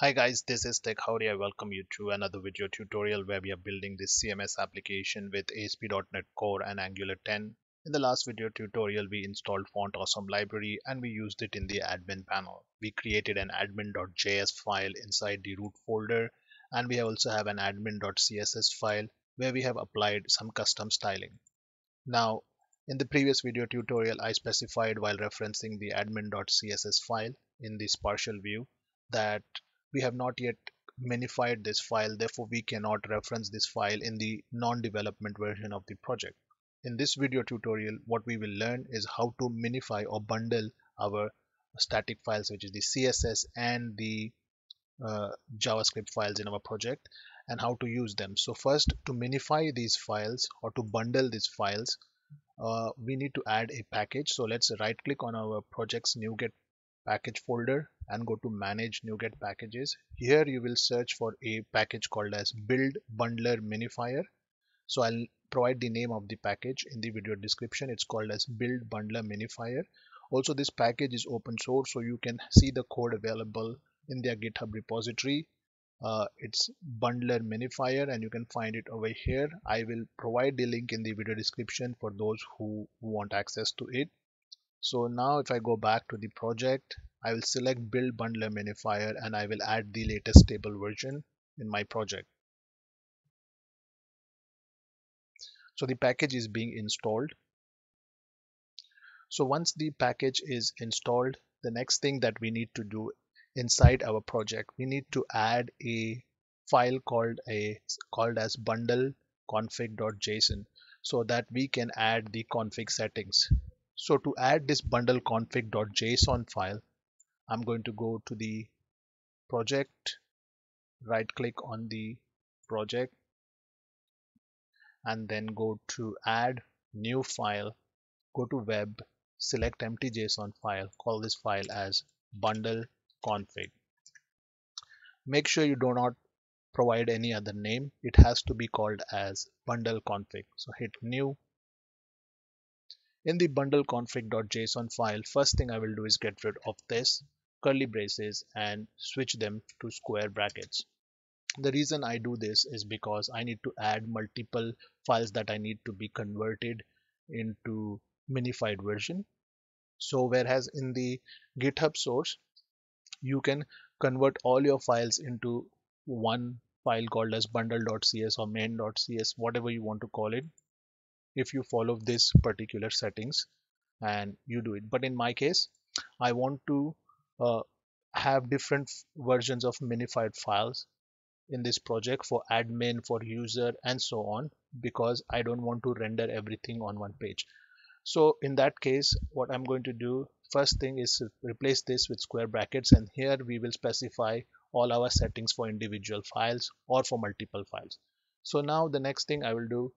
Hi guys, this is Tech Howdy. I welcome you to another video tutorial where we are building this CMS application with ASP.NET Core and Angular 10. In the last video tutorial, we installed Font Awesome library and we used it in the admin panel. We created an admin.js file inside the root folder and we also have an admin.css file where we have applied some custom styling. Now, in the previous video tutorial, I specified while referencing the admin.css file in this partial view that we have not yet minified this file therefore we cannot reference this file in the non-development version of the project. In this video tutorial what we will learn is how to minify or bundle our static files which is the CSS and the uh, JavaScript files in our project and how to use them. So first to minify these files or to bundle these files uh, we need to add a package. So let's right click on our project's NuGet package folder and go to manage NuGet packages. Here you will search for a package called as build bundler minifier. So I'll provide the name of the package in the video description. It's called as build bundler minifier. Also this package is open source so you can see the code available in their GitHub repository. Uh, it's bundler minifier and you can find it over here. I will provide the link in the video description for those who want access to it. So now if I go back to the project, I will select build bundler minifier and I will add the latest stable version in my project. So the package is being installed. So once the package is installed, the next thing that we need to do inside our project, we need to add a file called a called as bundle config.json so that we can add the config settings so to add this bundle config.json file, I'm going to go to the project, right click on the project and then go to add new file, go to web, select empty JSON file, call this file as bundle config. Make sure you do not provide any other name. It has to be called as bundle config. So hit new in the bundle config.json file, first thing I will do is get rid of this curly braces and switch them to square brackets. The reason I do this is because I need to add multiple files that I need to be converted into minified version. So whereas in the GitHub source, you can convert all your files into one file called as bundle.cs or main.cs, whatever you want to call it if you follow this particular settings and you do it but in my case I want to uh, have different versions of minified files in this project for admin for user and so on because I don't want to render everything on one page so in that case what I'm going to do first thing is replace this with square brackets and here we will specify all our settings for individual files or for multiple files so now the next thing I will do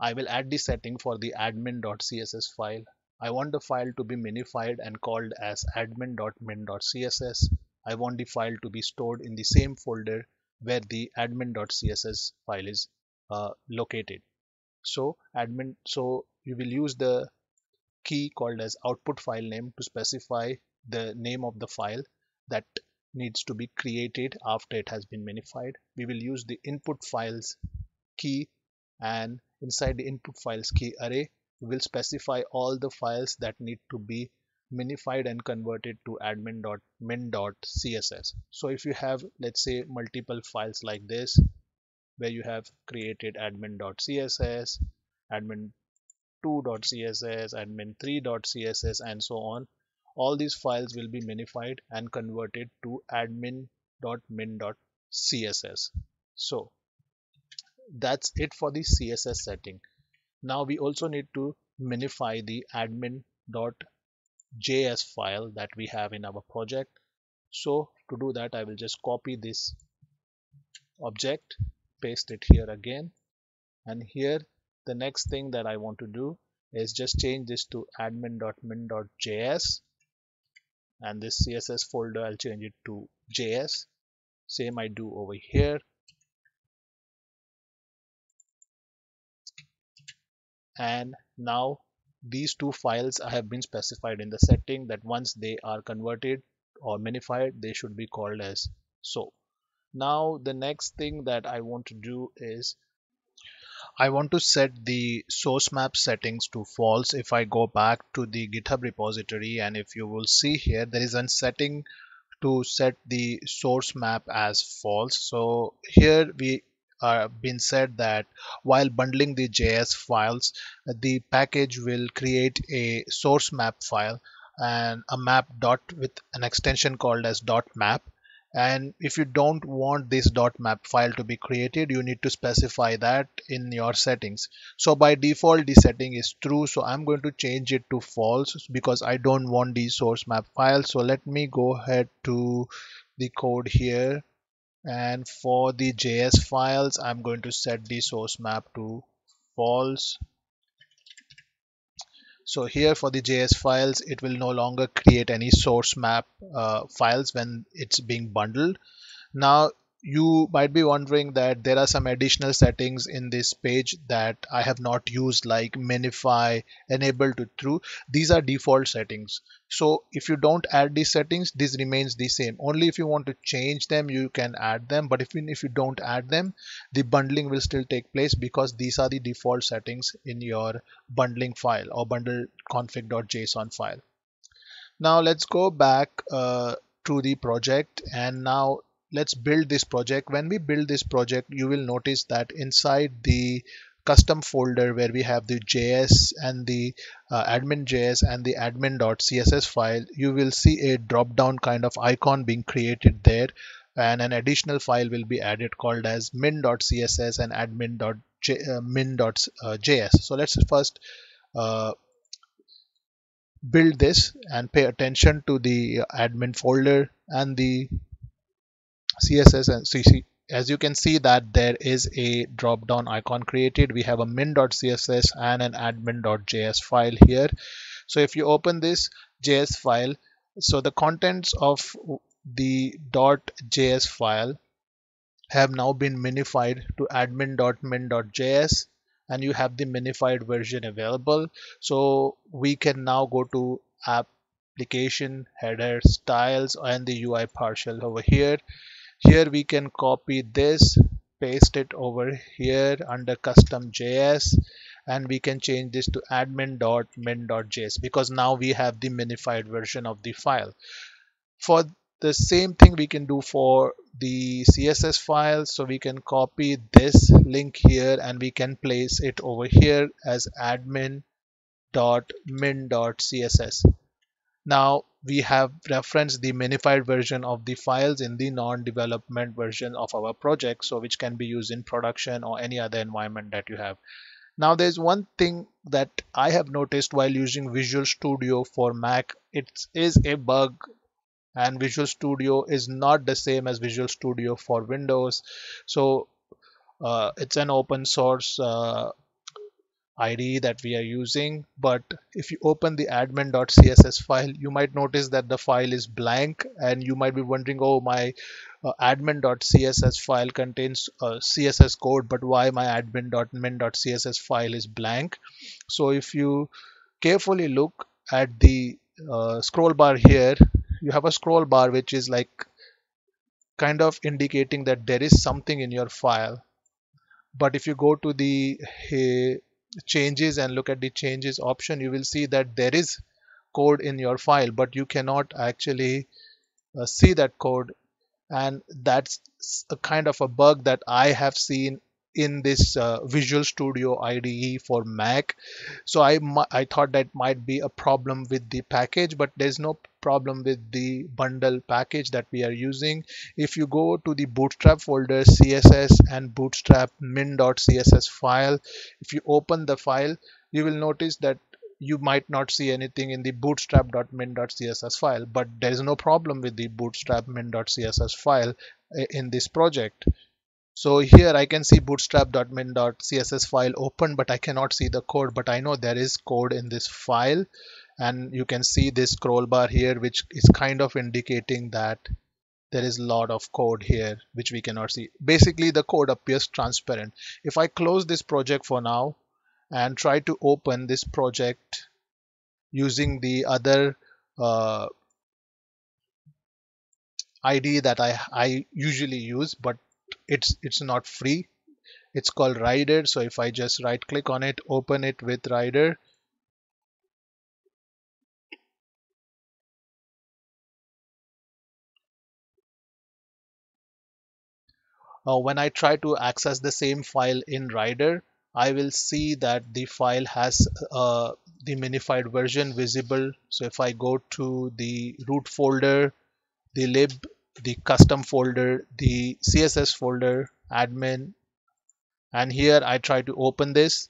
I will add the setting for the admin.css file. I want the file to be minified and called as admin.min.css. I want the file to be stored in the same folder where the admin.css file is uh, located. So admin, so you will use the key called as output file name to specify the name of the file that needs to be created after it has been minified. We will use the input files key and inside the input files key array will specify all the files that need to be minified and converted to admin.min.css so if you have let's say multiple files like this where you have created admin.css admin2.css admin3.css and so on all these files will be minified and converted to admin.min.css so that's it for the css setting now we also need to minify the admin.js file that we have in our project. So to do that I will just copy this object paste it here again. And here the next thing that I want to do is just change this to admin.min.js and this css folder I'll change it to js same I do over here and now these two files have been specified in the setting that once they are converted or minified they should be called as so. Now the next thing that I want to do is I want to set the source map settings to false. If I go back to the github repository and if you will see here there is a setting to set the source map as false. So here we are been said that while bundling the JS files the package will create a source map file and a map dot with an extension called as dot map. And if you don't want this dot map file to be created you need to specify that in your settings. So by default the setting is true. So I'm going to change it to false because I don't want the source map file. So let me go ahead to the code here and for the JS files I'm going to set the source map to false so here for the JS files, it will no longer create any source map uh, files when it's being bundled. Now you might be wondering that there are some additional settings in this page that I have not used like minify, enable to true. These are default settings. So if you don't add these settings, this remains the same. Only if you want to change them, you can add them. But if, if you don't add them, the bundling will still take place because these are the default settings in your bundling file or bundle config.json file. Now let's go back uh, to the project and now let's build this project. When we build this project you will notice that inside the custom folder where we have the JS and the uh, admin.js and the admin.css file you will see a drop down kind of icon being created there. And an additional file will be added called as min.css and admin.min.js uh, so let's first uh, build this and pay attention to the admin folder and the css and cc as you can see that there is a drop down icon created. We have a min.css and an admin.js file here. So if you open this js file so the contents of the .js file have now been minified to admin.min.js and you have the minified version available. So we can now go to application header styles and the UI partial over here here we can copy this paste it over here under custom JS and we can change this to admin.min.js because now we have the minified version of the file. For the same thing we can do for the css file. So we can copy this link here and we can place it over here as admin.min.css now we have referenced the minified version of the files in the non-development version of our project so which can be used in production or any other environment that you have. Now there's one thing that I have noticed while using Visual Studio for Mac it is a bug. And Visual Studio is not the same as Visual Studio for Windows. So uh, it's an open source uh, IDE that we are using but if you open the admin.css file you might notice that the file is blank and you might be wondering oh my uh, admin.css file contains uh, css code but why my admin.min.css file is blank? So if you carefully look at the uh, scroll bar here you have a scroll bar which is like kind of indicating that there is something in your file. But if you go to the changes and look at the changes option you will see that there is code in your file but you cannot actually uh, see that code. And that's a kind of a bug that I have seen in this uh, Visual Studio IDE for Mac. So I, I thought that might be a problem with the package, but there's no problem with the bundle package that we are using. If you go to the bootstrap folder CSS and bootstrap min.css file, if you open the file, you will notice that you might not see anything in the bootstrap.min.css file, but there is no problem with the bootstrap min.css file eh, in this project. So here I can see bootstrap.min.css file open, but I cannot see the code, but I know there is code in this file. And you can see this scroll bar here, which is kind of indicating that there is a lot of code here, which we cannot see. Basically, the code appears transparent. If I close this project for now and try to open this project using the other uh, IDE that I, I usually use, but it's it's not free. It's called Rider. So if I just right click on it, open it with Rider, uh, when I try to access the same file in Rider, I will see that the file has uh, the minified version visible. So if I go to the root folder, the lib, the custom folder, the CSS folder, admin, and here I try to open this.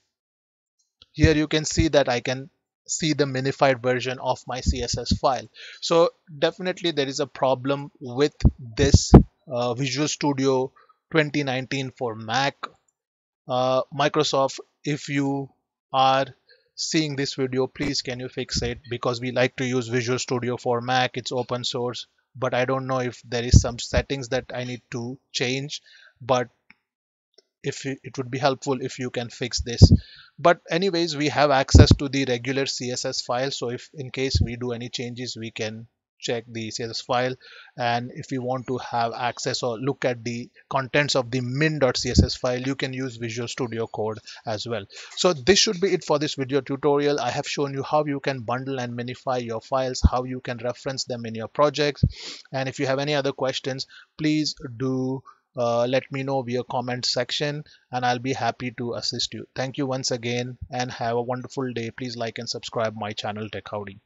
Here you can see that I can see the minified version of my CSS file. So definitely there is a problem with this uh, Visual Studio 2019 for Mac. Uh, Microsoft, if you are seeing this video, please can you fix it because we like to use Visual Studio for Mac. It's open source, but I don't know if there is some settings that I need to change. But if it would be helpful if you can fix this but anyways we have access to the regular css file so if in case we do any changes we can check the CSS file and if you want to have access or look at the contents of the min.css file you can use Visual Studio Code as well. So this should be it for this video tutorial. I have shown you how you can bundle and minify your files, how you can reference them in your projects and if you have any other questions please do uh, let me know via comment section and I'll be happy to assist you. Thank you once again and have a wonderful day. Please like and subscribe my channel Tech Howdy.